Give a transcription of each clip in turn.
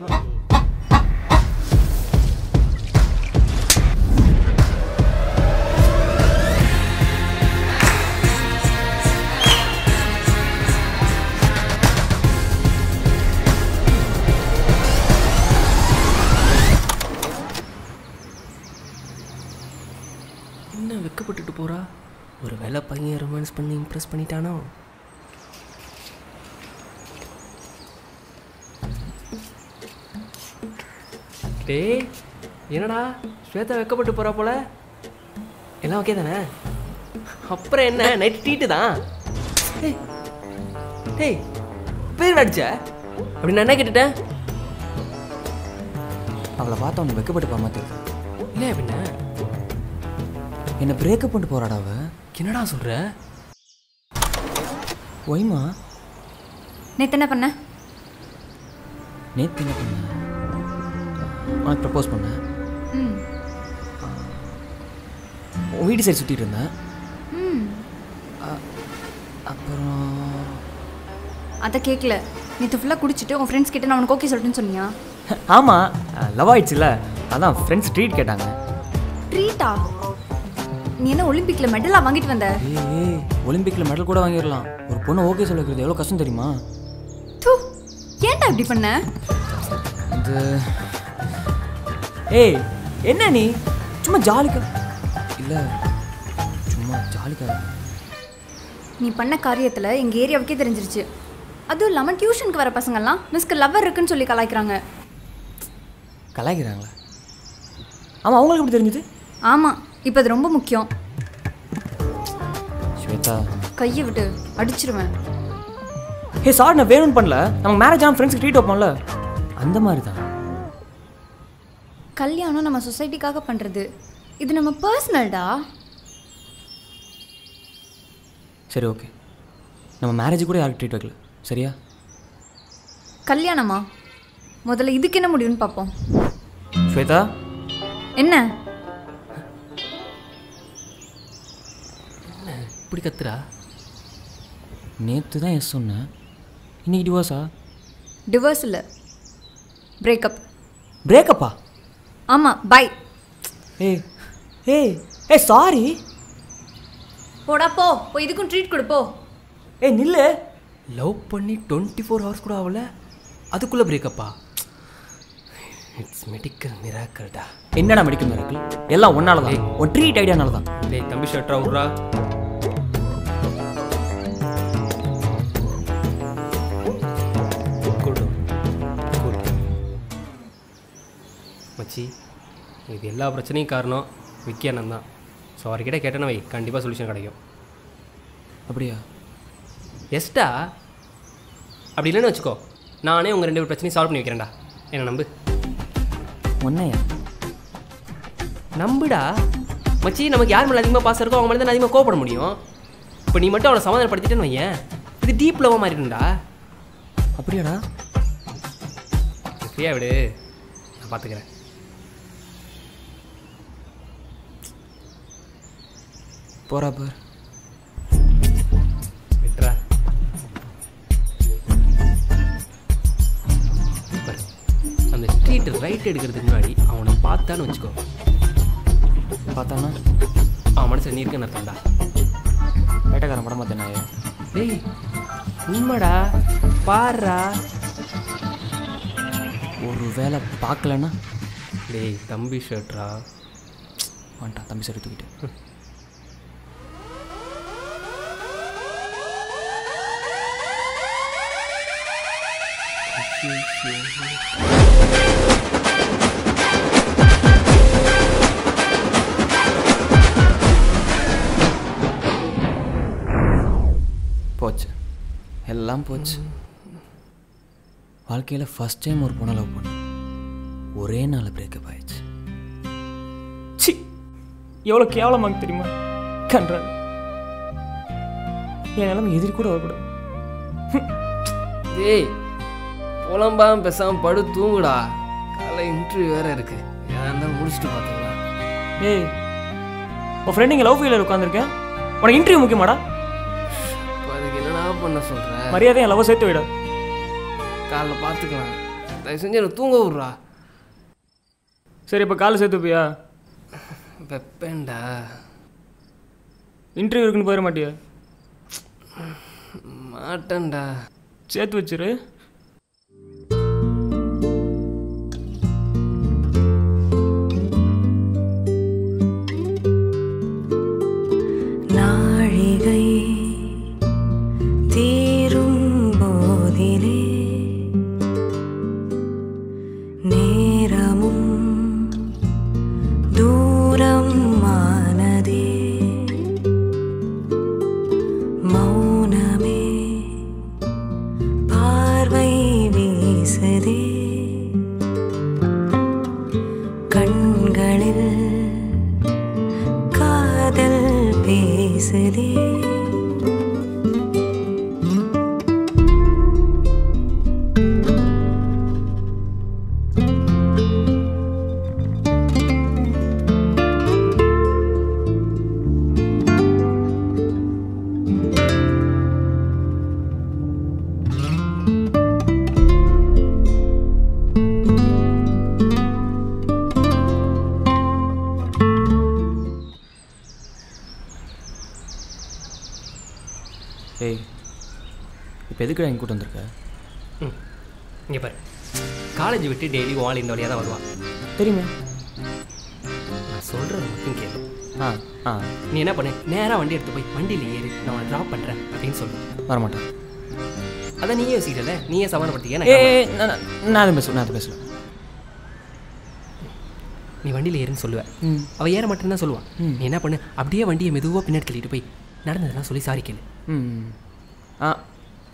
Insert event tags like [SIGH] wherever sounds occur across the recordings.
என்ன வெக்கப்பட்டுட்டு போறா? ஒரு வேலை பையன் ரொமான்ஸ் பண்ணி இம்ப்ரெஸ் பண்ணிட்டானோ? டேய் என்னடா ஸ்வேதா வெக்கப்பட்டு போறா போல? எல்லாம் ஓகே தானே? அப்புறம் என்ன? நைட் ட்ரீட்டு தான்? டேய் டேய் பேர் அடிச்ச? அப்படி நான் என்ன கேட்டுட்டேன்? அவளை பார்த்து அவனை வெக்கப்பட்டு போக மாட்டேன் இல்லையா பின்ன? என்னை பிரேக்கப் பண்ணிட்டு போறாடா அவ. என்னடா சொல்ற? ஒய்மா நேற்று என்ன பண்ண? நேற்று என்ன பண்ண? உனக்கு ப்ரப்போஸ் பண்ணேன். வீட்டு சைடு சுற்றிட்டு இருந்தேன். ம். அப்புறம் அதை கேட்கல நேற்று ஃபுல்லாக குடிச்சிட்டு உன் ஃப்ரெண்ட்ஸ் கிட்ட நான் உனக்கு ஓகே சொல்லிட்டுன்னு சொன்னியா? ஆமாம் லவ் ஆயிடுச்சுல. அதான் ஃப்ரெண்ட்ஸ் ட்ரீட் கேட்டாங்க. ட்ரீட்டா நீ என்ன ஒலிம்பிக்கில் மெடலாக வாங்கிட்டு வந்த? ஏய் ஒலிம்பிக்கில் மெடல் கூட வாங்கிடலாம். ஒரு பொண்ணு ஓகே சொல்ல வைக்கிறது எவ்வளோ கஷ்டம் தெரியுமா? தூ ஏன்டா இப்படி பண்ண? இது ஏய் என்ன நீ? சும்மா ஜாலிக்கா இல்லை சும்மா ஜாலிக்கா நீ பண்ண காரியத்தில் எங்கள் ஏரியாவுக்கே தெரிஞ்சிருச்சு. அதுவும் இல்லாமல் டியூஷனுக்கு வர பசங்கள்லாம் மிஸ்க்கு லவ்வர் இருக்குன்னு சொல்லி கலாய்க்கிறாங்க. கலாய்க்கிறாங்களா? ஆமாம் அவங்களுக்கு எப்படி தெரிஞ்சுது? ஆமாம் இப்போ அது ரொம்ப முக்கியம். ஸ்வேதா. கையை விட்டு அடிச்சிருவேன். ஹே சார் நான் வேணும்னு பண்ணல. நம்ம மேரேஜ் ஆன ஃப்ரெண்ட்ஸ்க்கு ட்ரீட் வைப்போம்ல. அந்த மாதிரி தான் கல்யாணம் நம்ம சொசைட்டிக்காக பண்ணுறது இது நம்ம பர்சனல்டா சரி ஓகே நம்ம மேரேஜ் கூட யாருக்கு ட்ரீட் வைக்கல. சரியா? கல்யாணமா? முதல்ல இதுக்கு என்ன முடியும்னு பார்ப்போம். ஸ்வேதா? என்ன? இப்படி கத்துறா? நேற்று தான் எஸ் சொன்னேன். இன்னைக்கு டிவோர்ஸா டிவோர்ஸ் இல்லை பிரேக்கப் பிரேக்கப்பா ஆமாம் பை ஏய் ஏய் ஏய் சாரி போடா போ. போய் இதுக்கும் ட்ரீட் கொடு போ. ஏய் நில்லு. லவ் பண்ணி டுவெண்ட்டி ஃபோர் ஹவர்ஸ் கூட ஆகல. அதுக்குள்ளே பிரேக்கப்பா இட்ஸ் மெடிக்கல் மிராக்கல்டா என்னடா மெடிக்கல் மிராக்கிள் எல்லாம் ஒன்னால தான் உன் ட்ரீட் ஐடியானால தான் டேய் தம்பி ஷர்ட்ரா விட்றா மச்சி இது எல்லா பிரச்சனையும் காரணம் விக்கி அண்ணன் தான். ஸோ அவர்கிட்ட கேட்டேன்னு வை கண்டிப்பாக சொல்யூஷன் கிடைக்கும். அப்படியா? எஸ்டா அப்படி இல்லைன்னு வச்சுக்கோ நானே உங்கள் ரெண்டு பேர் பிரச்சனையும் சால்வ் பண்ணி வைக்கிறேன்டா. என்ன நம்பு? ஒன்னையா நம்புடா. மச்சி நமக்கு யார் மேலே அதிகமாக பாசம் இருக்கோ அவங்க மேலே தான் அதிகமாக கோவப்பட முடியும். இப்போ நீ மட்டும் அவனை சமாதானப்படுத்திட்டேன்னு வையேன். இது டீப் லவ்வாக மாறிடும்டா. அப்படியாடா? ஃப்ரீயாக விடு. நான் பார்த்துக்கிறேன் போறா பார். விட்றா. பாரு, அந்த ஸ்ட்ரீட் ரைட் எடுக்கிறதுக்கு முன்னாடி அவனை பார்த்தான்னு வச்சுக்கோ. பார்த்தானா? அவன் மனசில் நீ இருக்கன்னு அர்த்தம்டா. வேட்டக்காரன் படம் பார்த்தேன் நாயே டேய் உண்மைடா பாருடா. ஒரு வேலை பார்க்கலன்னா? டேய் தம்பி ஷர்ட்ரா வந்துட்டான் தம்பி சரி தூக்கிட்டு. போச்சு. எல்லாம் போச்சு. வாழ்க்கையில் ஃபஸ்ட் டைம் ஒரு பொண்ணை லவ் பண்ணேன். ஒரே நாள் பிரேக்கப் ஆயிடுச்சு. சி எவ்வளோ கேவலமாக தெரியுமா? கன்றாங்க என் நிலைமை எதிரி கூட வரக்கூடாது. டேய் புலம்பாம பேசாம படு தூங்குடா. காலை இன்டர்வியூ வேற இருக்கு. ஏதா இருந்தாலும் முடிச்சுட்டு பார்த்துக்கலாம் ஏய் உன் ஃப்ரெண்டு இங்கே லவ் ஃபெயிலியர் உட்காந்துருக்கேன் உனக்கு இன்டர்வியூ முக்கியமாடா? இப்போ அதுக்கு என்னடா பண்ண சொல்ற? மரியாதை என் லவ் சேர்த்து விட. காலைல பார்த்துக்கலாம் தயவு செஞ்சு எனக்கு தூங்க விட்றா. சரி இப்போ காலை சேர்த்து போயா வெப்பேன்டா. இன்டர்வியூ இருக்குன்னு போயிட மாட்டியா. மாட்டேன்டா. சேர்த்து வச்சிரு. எதுக்குடா எங்க கூட்டு வந்திருக்க? இங்கே பாரு. காலேஜ் விட்டு டெய்லி வால் இந்த வழியாக தான் வருவான். தெரியுமே. நான் சொல்கிறது மட்டும் கேளு. ஆ ஆ. நீ என்ன பண்ணு? நேராக வண்டி எடுத்து போய் வண்டியில் ஏறு. நான் உன்னை ட்ராப் பண்ணுறேன் அப்படின்னு சொல்லு. வரமாட்டேன். அதான் நீயே யோசிக்கல நீயே சமாதானப்படுத்திக்க நான் அதை பேசுவேன் நான் அதை பேசுவேன் நீ வண்டியில் ஏறுன்னு சொல்லுவேன் அவள் ஏற மட்டும்தான் சொல்லுவான். நீ என்ன பண்ணு? அப்படியே வண்டியை மெதுவாக பின்னாடி தள்ளிட்டு போய் நடந்ததெல்லாம் சொல்லி சாரி கேளு.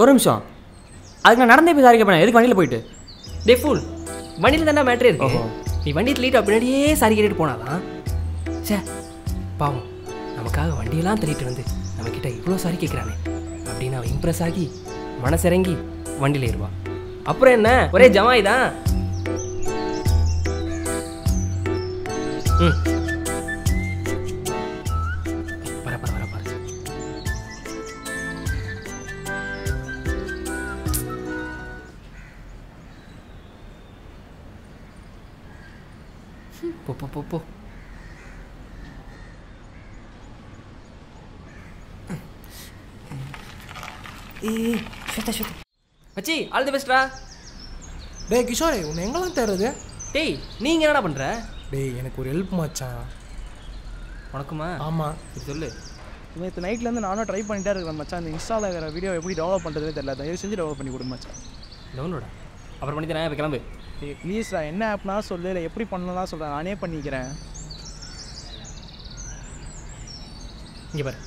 ஒரு நிமிஷம். அதுக்கு நான் நடந்தே போய் சாரி கேட்பேன் எதுக்கு வண்டியில் போயிட்டு? டே ஃபுல் வண்டியில் தானே மேட்ரு இருக்கு. நீ வண்டி தள்ளிட்டு பின்னாடியே சாரி கேட்டுட்டு போனாதான். சே பாவம். நமக்காக வண்டியெல்லாம் தள்ளிட்டு வந்து நம்மக்கிட்ட இவ்வளோ சாரி கேட்குறானே அப்படின்னு அவன் இம்ப்ரெஸ் ஆகி மனசிறங்கி வண்டியில் ஏறுவா அப்புறம் என்ன? ஒரே ஜமாய் தான். ம். ஆல் தி பெஸ்ட்ரா. டேய் கிஷோரே உன்னை எங்கெல்லாம் தேடுறது? டேய் நீங்க என்னடா பண்ற? டேய் எனக்கு ஒரு ஹெல்ப் மச்சான் உனக்குமா? ஆமாம் சொல்லு. நேற்று நைட்லேருந்து நானும் ட்ரை பண்ணிட்டே இருக்கிறேன் மச்சான் அந்த இன்ஸ்டாவில் இருக்கிற வீடியோ எப்படி டெவலப் பண்ணுறதுனே தெரியல. தயவு செஞ்சு டெவலப் பண்ணி கொடுங்க மச்சான் டவுன்லோடா அப்புறம் பண்ணி தரேன் இப்போ கிளம்பு. ஏய் ப்ளீஸ்டா என்ன ஆப்னா சொல்லு. இல்லை எப்படி பண்ணலாம் சொல்கிறேன் நானே பண்ணிக்கிறேன். இங்கே பாரு.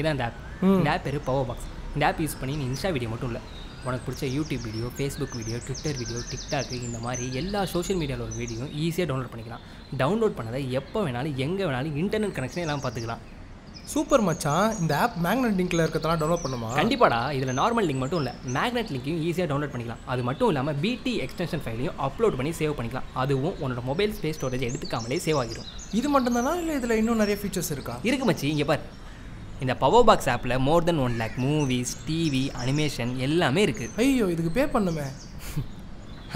இதான் இந்த ஆப் இந்த ஆப் பேர் பவர் பாக்ஸ் இந்த ஆப் யூஸ் பண்ணி நீ இன்ஸ்டா வீடியோ மட்டும் இல்லை. உனக்கு பிடிச்ச YouTube video Facebook video Twitter video TikTok இந்த மாதிரி எல்லா சோஷியல் மீடியாவில் ஒரு வீடியோ ஈஸியாக டவுன்லோட் பண்ணிக்கலாம். டவுன்லோட் பண்ணதை எப்போ வேணாலும் எங்கே வேணாலும் இன்டர்நெட் கனெக்ஷன் எல்லாம் பார்த்துக்கலாம். சூப்பர் மச்சான் இந்த ஆப் மேக்னெட் லிங்க்ல இருக்கிறதெல்லாம் டவுன்லோட் பண்ணுமா? கண்டிப்பாடா இதில் நார்மல் லிங்க் மட்டும் இல்லை. மேக்னெட் லிங்க்கையும் ஈஸியாக டவுன்லோட் பண்ணிக்கலாம். அது மட்டும் இல்லாமல் பிடி எக்ஸ்டென்ஷன் ஃபைலையும் அப்லோட் பண்ணி சேவ் பண்ணிக்கலாம். அதுவும் உன்னோட மொபைல் ஸ்பேஸ் ஸ்டோரேஜ் எடுத்துக்காமலே சேவ் ஆகிரும். இது மட்டும்தானா? இல்லை இதில் இன்னும் நிறைய ஃபீச்சர்ஸ் இருக்கா? இருக்கு மச்சி இங்கே பார். இந்த பவர் பாக்ஸ் ஆப்பில் more than one lakh movies TV animation எல்லாமே இருக்குது ஐயோ இதுக்கு பே பண்ணுமே.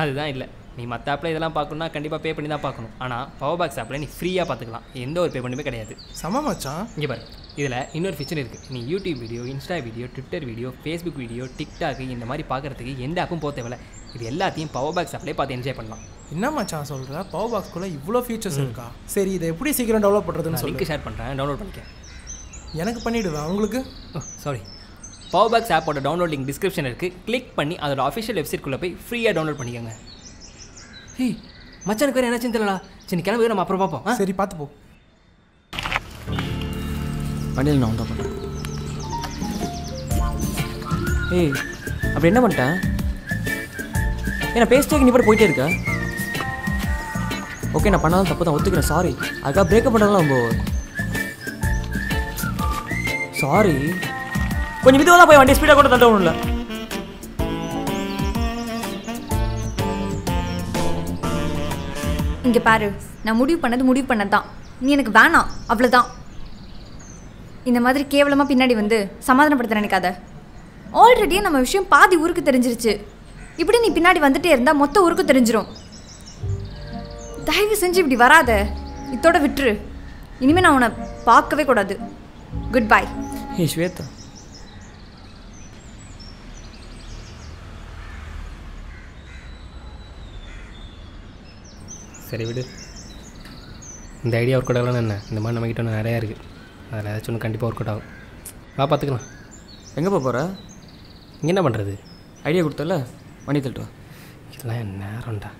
அதுதான் இல்லை. நீ மற்ற ஆப்பில் இதெல்லாம் பார்க்கணுன்னா கண்டிப்பாக பே பண்ணி தான் பார்க்கணும். ஆனால் பவர் பாக்ஸ் ஆப்பில் நீ ஃப்ரீயாக பார்த்துக்கலாம். எந்த ஒரு பே பண்ணுமே கிடையாது. செம மச்சான். இங்கே பாரு. இதில் இன்னொரு ஃபீச்சர் இருக்குது நீ YouTube video insta video Twitter video Facebook video TikTok இந்த மாதிரி பார்க்குறதுக்கு எந்த ஆப்பும் போக தேவையில்ல. இது எல்லாத்தையும் பவர் பாக்ஸ் ஆப்லேயே பார்த்து என்ஜாய் பண்ணலாம். என்ன மச்சான் சொல்கிற பவர் பாக்ஸ்குள்ளே இவ்வளோ ஃபீச்சர்ஸ் இருக்கா? சரி இதை எப்படி சீக்கிரம் டெவலப் பண்ணுறதுன்னு சொல்லு. ஷேர் பண்ணுறேன் டவுன்லோட் பண்ணிக்க. எனக்கு பண்ணிவிடுவேன் உங்களுக்கு? ஓ சாரி பவர் பாக்ஸ் ஆப்போட டவுன்லோட் லிங்க் டிஸ்கிரிப்ஷன் இருக்குது கிளிக் பண்ணி அதோட அஃபிஷியல் வெப்சைட்குள்ளே போய் ஃப்ரீயாக டவுன்லோட் பண்ணிக்கோங்க. ஏய் மச்சானுக்கு வேறு என்னாச்சுன்னு தெரியலடா சரி கிளம்பி நம்ம அப்புறம் பார்ப்போம். ஆ? சரி பார்த்து போ. வண்டியில் நான் தான் பண்ணுறேன் ஏய் அப்படி என்ன பண்ணிட்டேன் ஏன்னா பேசிட்டே நீ பாட்டு போயிட்டே இருக்க? ஓகே நான் பண்ணாலும் தப்பு தான் ஒத்துக்கிறேன் சாரி அதுக்காக பிரேக்கப் பண்ணுறதுலாம் ரொம்ப சாரி கொஞ்சம் விதமாக தான் போய் வண்டி ஸ்பீடாக கூட தட்ட ஒன்றும் இல்லை இங்கே பாரு நான் முடிவு பண்ணது முடிவு பண்ணது தான் நீ எனக்கு வேணாம் அவ்வளோதான் இந்த மாதிரி கேவலமாக பின்னாடி வந்து சமாதானப்படுத்த நினைக்காத. ஆல்ரெடி நம்ம விஷயம் பாதி ஊருக்கு தெரிஞ்சிருச்சு. இப்படி நீ பின்னாடி வந்துட்டே இருந்தால் மொத்த ஊருக்கு தெரிஞ்சிடும் தயவு செஞ்சு இப்படி வராத. இதோட விட்டுரு. இனிமேல் நான் உன்னை பார்க்கவே கூடாது. குட் பை ஏய் ஸ்வேதா சரி விடு. இந்த ஐடியா ஒர்க் அவுட் ஆகலாம் என்ன? இந்த மாதிரி நம்மக்கிட்ட ஒன்று நிறையா இருக்குது அதில் ஏதாச்சும் ஒன்று கண்டிப்பாக ஒர்க் அவுட் ஆகும். வா பார்த்துக்கலாம் எங்கே போகிற இங்கே என்ன பண்ணுறது ஐடியா கொடுத்தல? வண்டி தள்ளிட்டு வா. இதெல்லாம் என் நேரம்டா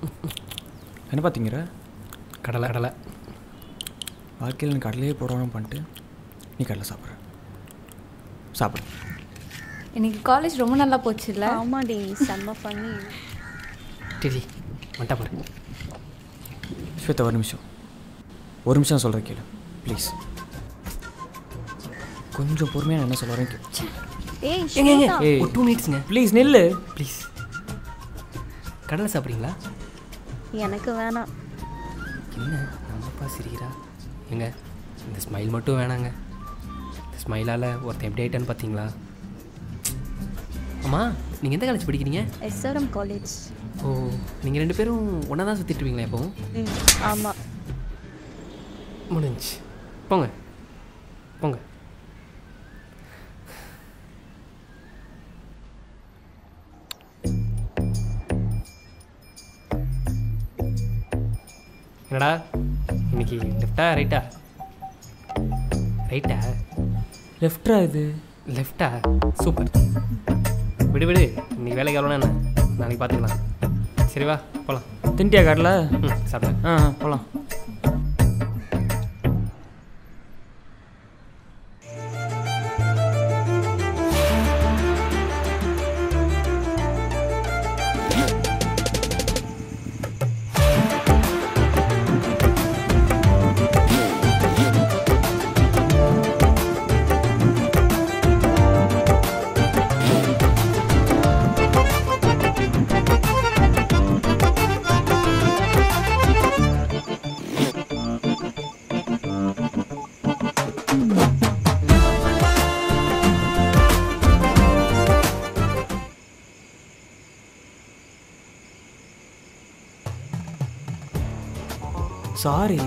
[LAUGHS] என்ன பார்த்தீங்கிற கடலை. கடலை. வாழ்க்கையில் நீ கடலையே போடணும் பண்ணிட்டு நீ கடலை சாப்பிட்ற. சாப்பிடு. இன்னைக்கு காலேஜ் ரொம்ப நல்லா போச்சு இல்லை ஆமாடி செம்ம பண்ணி சரி வந்துட்டா பாரு. ஸ்வேதா ஒரு நிமிஷம். ஒரு நிமிஷம் சொல்கிறேன் கேளு. ப்ளீஸ் கொஞ்சம் பொறுமையாக நான் என்ன சொல்ல வரேன். ஏய் டூ மினிட்ஸுங்க ப்ளீஸ் நில்லு. ப்ளீஸ் கடலை சாப்பிட்றீங்களா? எனக்கு வேணாம். என்ன நம்மப்பா சிரிக்கிறா? ஏங்க இந்த ஸ்மைல் மட்டும் வேணாங்க. இந்த ஸ்மைலால் ஒருத்தன் எப்படி ஆயிட்டான்னு பார்த்தீங்களா ஆமாம் நீங்கள் எந்த காலேஜ் படிக்கிறீங்க? எஸ்ஆர்எம் காலேஜ் ஓ நீங்கள் ரெண்டு பேரும் ஒன்றா தான் சுற்றிட்டு இருப்பீங்களா எப்பவும் ஆமாம் முடிஞ்சு போங்க. போங்க. என்னடா? இன்னைக்கு லெஃப்டா ரைட்டா ரைட்டா லெஃப்டா இது? லெஃப்டா சூப்பர் விடு விடு. இன்னைக்கு வேலைக்கு எவ்வளோனா என்ன? நாளைக்கு பார்த்துக்கலாம் சரி வா போகலாம் திண்டியா கடலை ம் சாப்பிட்டேன் ஆ போகலாம் சாரி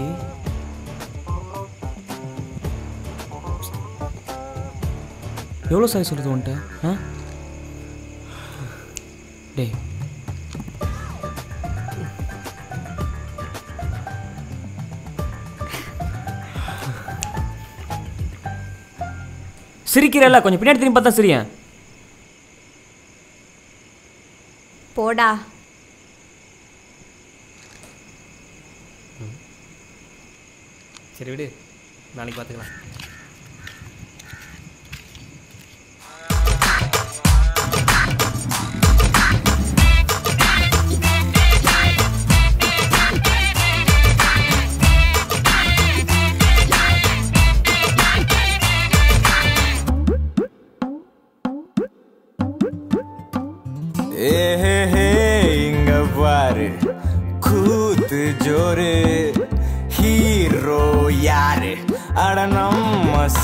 எவ்வளோ சாரி சொல்கிறது உன்ட்ட ஆ? டேய். சிரிக்கிறல்ல கொஞ்சம் பின்னாடி திரும்பி பார்த்தா சிரியேன் போடா. சரி விடு. நாளைக்கு பார்த்துக்கலாம்.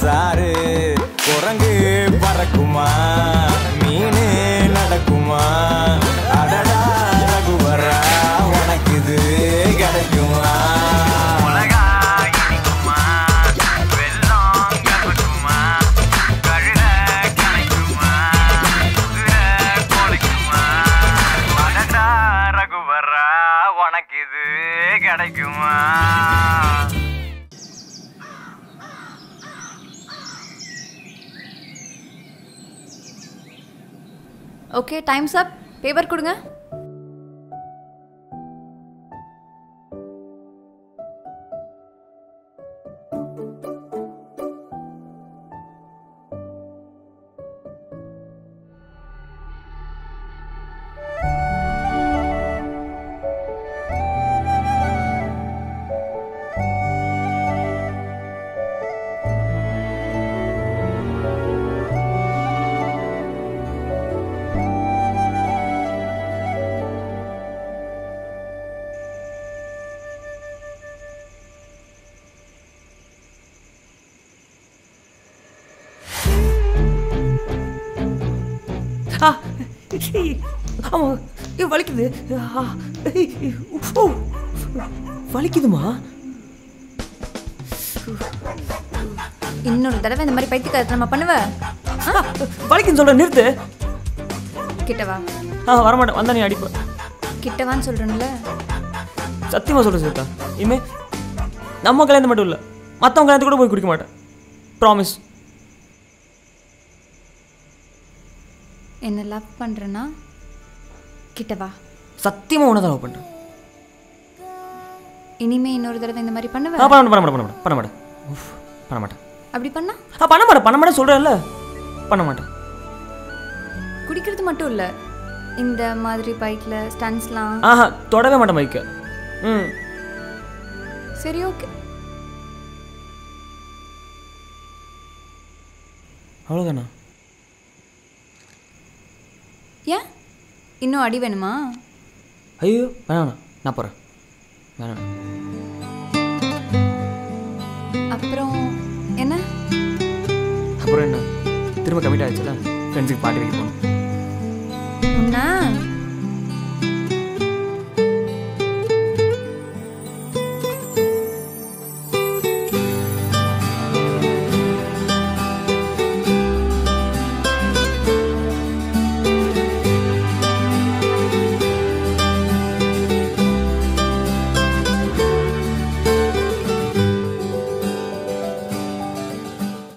நம்ம ஓகே டைம்ஸ் அப் பேப்பர் கொடுங்க. ஆமா ஏ வலிக்குது. வலிக்குதுமா? இன்னொரு தடவை இந்த மாதிரி பைத்தியக்காரத்தை நம்ம பண்ணுவ? ஆ, வலிக்குதுன்னு சொல்ற நிறுத்து. கிட்டவா ஆ வரமாட்டேன். வந்தா நீ அடிப்ப. கிட்டவான்னு சொல்கிறேன்ல சத்தியமா சொல்றேன் சீதா இனிமே நம்ம கல்யாணம் மட்டும் இல்லை மற்றவங்க கல்யாணத்துக்கு கூட போய் குடிக்க மாட்டேன். ப்ராமிஸ் என்ன லவ் பண்ணுறேன்னா கிட்டவா சத்தியமா உன்னை தான் லவ் பண்ணுறேன் இனிமே இன்னொரு தடவை இந்த மாதிரி ஆ பண்ணுவ பண்ண மாட்டேன் பண்ண மாட்டேன் பண்ண மாட்டேன். பண்ண மாட்டேன். அப்படி பண்ணா? ஆ பண்ண மாட்டேன் பண்ண மாட்டேன் சொல்கிறேன்ல பண்ண மாட்டேன். குடிக்கிறது மட்டும் இல்லை இந்த மாதிரி பைக்கில் ஸ்டன்ஸ்லாம் ஆஹா தொடவே மாட்டேன் பைக்கை ம். சரி ஓகே அவ்வளோதானா ஏன்? இன்னும் அடி வேணுமா? ஐயோ வேணாம். நான் போகிறேன் வேணாம் அப்புறம் என்ன? அப்புறம் என்ன? திரும்ப கமிட் ஆயிடுச்சுல? ஃப்ரெண்ட்ஸுக்கு பார்ட்டி வைக்க போகணும்.